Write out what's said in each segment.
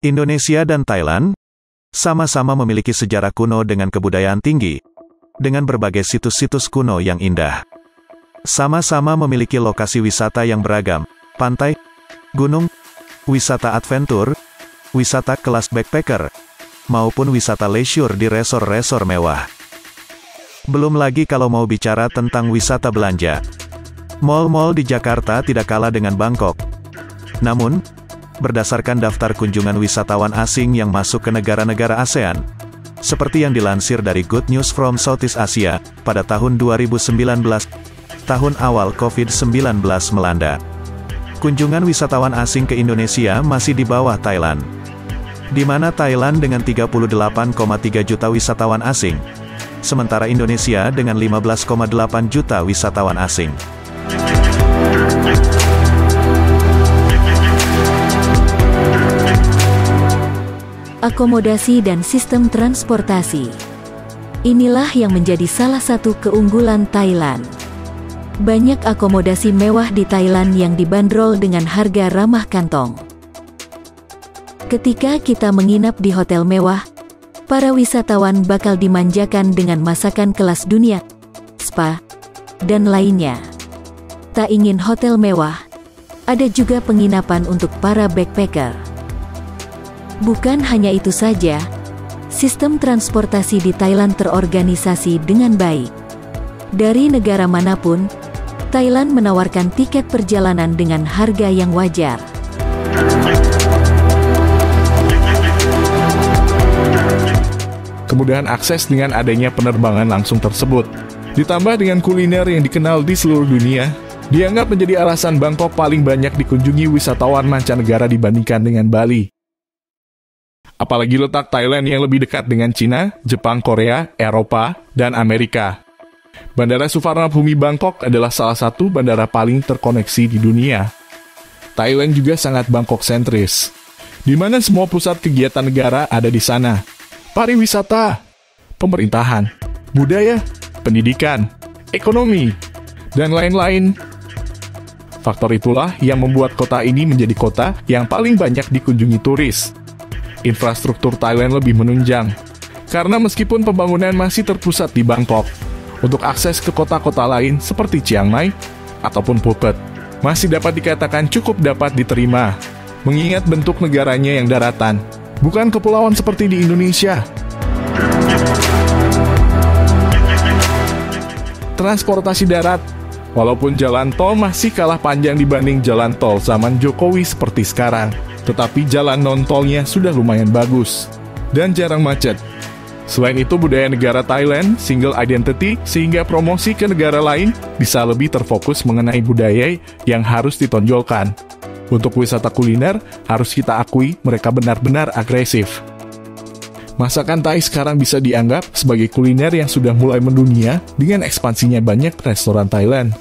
Indonesia dan Thailand sama-sama memiliki sejarah kuno dengan kebudayaan tinggi, dengan berbagai situs-situs kuno yang indah. Sama-sama memiliki lokasi wisata yang beragam, pantai, gunung, wisata adventure, wisata kelas backpacker, maupun wisata leisure di resor-resor mewah. Belum lagi kalau mau bicara tentang wisata belanja. Mall-mall di Jakarta tidak kalah dengan Bangkok. Namun, berdasarkan daftar kunjungan wisatawan asing yang masuk ke negara-negara ASEAN. Seperti yang dilansir dari Good News from Southeast Asia, pada tahun 2019, tahun awal COVID-19 melanda. Kunjungan wisatawan asing ke Indonesia masih di bawah Thailand. Di mana Thailand dengan 38,3 juta wisatawan asing, sementara Indonesia dengan 15,8 juta wisatawan asing. Akomodasi dan sistem transportasi. Inilah yang menjadi salah satu keunggulan Thailand. Banyak akomodasi mewah di Thailand yang dibanderol dengan harga ramah kantong. Ketika kita menginap di hotel mewah, para wisatawan bakal dimanjakan dengan masakan kelas dunia, spa, dan lainnya. Tak ingin hotel mewah, ada juga penginapan untuk para backpacker. Bukan hanya itu saja, sistem transportasi di Thailand terorganisasi dengan baik. Dari negara mana pun, Thailand menawarkan tiket perjalanan dengan harga yang wajar. Kemudahan akses dengan adanya penerbangan langsung tersebut, ditambah dengan kuliner yang dikenal di seluruh dunia, dianggap menjadi alasan Bangkok paling banyak dikunjungi wisatawan mancanegara dibandingkan dengan Bali. Apalagi letak Thailand yang lebih dekat dengan Cina, Jepang, Korea, Eropa, dan Amerika. Bandara Suvarnabhumi Bangkok adalah salah satu bandara paling terkoneksi di dunia. Thailand juga sangat Bangkok sentris, di mana semua pusat kegiatan negara ada di sana. Pariwisata, pemerintahan, budaya, pendidikan, ekonomi, dan lain-lain. Faktor itulah yang membuat kota ini menjadi kota yang paling banyak dikunjungi turis infrastruktur Thailand lebih menunjang. Karena meskipun pembangunan masih terpusat di Bangkok, untuk akses ke kota-kota lain seperti Chiang Mai ataupun Phuket masih dapat dikatakan cukup dapat diterima, mengingat bentuk negaranya yang daratan, bukan kepulauan seperti di Indonesia. Transportasi darat Walaupun jalan tol masih kalah panjang dibanding jalan tol zaman Jokowi seperti sekarang, tetapi jalan non-tolnya sudah lumayan bagus dan jarang macet. Selain itu, budaya negara Thailand, single identity, sehingga promosi ke negara lain bisa lebih terfokus mengenai budaya yang harus ditonjolkan. Untuk wisata kuliner, harus kita akui mereka benar-benar agresif. Masakan Thai sekarang bisa dianggap sebagai kuliner yang sudah mulai mendunia dengan ekspansinya banyak restoran Thailand.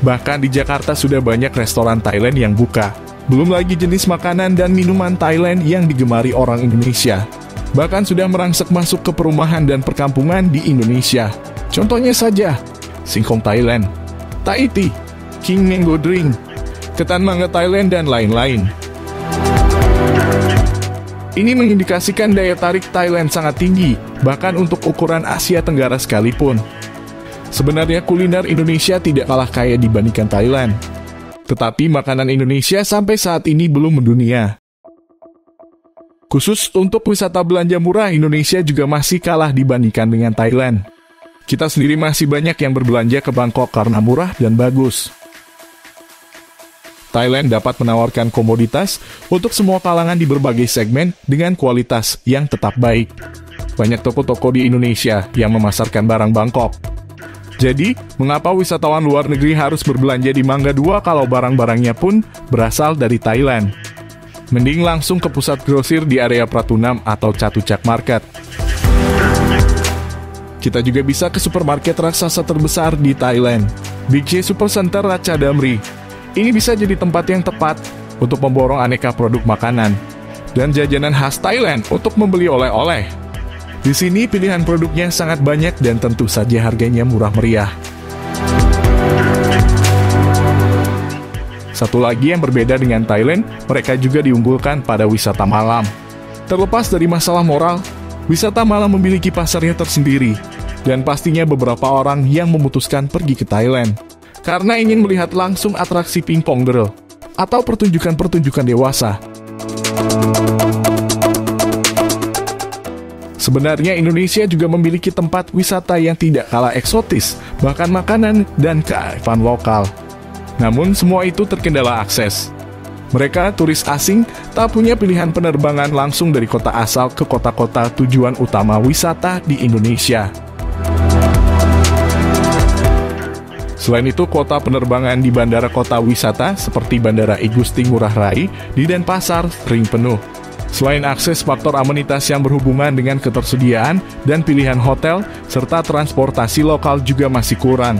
Bahkan di Jakarta sudah banyak restoran Thailand yang buka, belum lagi jenis makanan dan minuman Thailand yang digemari orang Indonesia. Bahkan sudah merangsek masuk ke perumahan dan perkampungan di Indonesia. Contohnya saja, singkong Thailand, Thai tea, King Mango Drink, ketan mangga Thailand, dan lain-lain. Ini mengindikasikan daya tarik Thailand sangat tinggi, bahkan untuk ukuran Asia Tenggara sekalipun. Sebenarnya kuliner Indonesia tidak kalah kaya dibandingkan Thailand. Tetapi makanan Indonesia sampai saat ini belum mendunia. Khusus untuk wisata belanja murah, Indonesia juga masih kalah dibandingkan dengan Thailand. Kita sendiri masih banyak yang berbelanja ke Bangkok karena murah dan bagus. Thailand dapat menawarkan komoditas untuk semua kalangan di berbagai segmen dengan kualitas yang tetap baik. Banyak toko-toko di Indonesia yang memasarkan barang Bangkok. Jadi, mengapa wisatawan luar negeri harus berbelanja di Mangga 2 kalau barang-barangnya pun berasal dari Thailand? Mending langsung ke pusat grosir di area Pratunam atau Catucak Market. Kita juga bisa ke supermarket raksasa terbesar di Thailand, Big J Supercenter Raja Damri. Ini bisa jadi tempat yang tepat untuk memborong aneka produk makanan dan jajanan khas Thailand untuk membeli oleh-oleh. Di sini pilihan produknya sangat banyak dan tentu saja harganya murah meriah. Satu lagi yang berbeda dengan Thailand, mereka juga diunggulkan pada wisata malam. Terlepas dari masalah moral, wisata malah memiliki pasarnya tersendiri, dan pastinya beberapa orang yang memutuskan pergi ke Thailand karena ingin melihat langsung atraksi pingpong girl atau pertunjukan-pertunjukan dewasa. Sebenarnya Indonesia juga memiliki tempat wisata yang tidak kalah eksotis, bahkan makanan dan kearifan lokal. Namun semua itu terkendala akses. Mereka, turis asing, tak punya pilihan penerbangan langsung dari kota asal ke kota-kota tujuan utama wisata di Indonesia. Selain itu, kota penerbangan di bandara kota wisata seperti Bandara Igusti Ngurah Rai di Denpasar sering penuh. Selain akses faktor amenitas yang berhubungan dengan ketersediaan dan pilihan hotel, serta transportasi lokal juga masih kurang.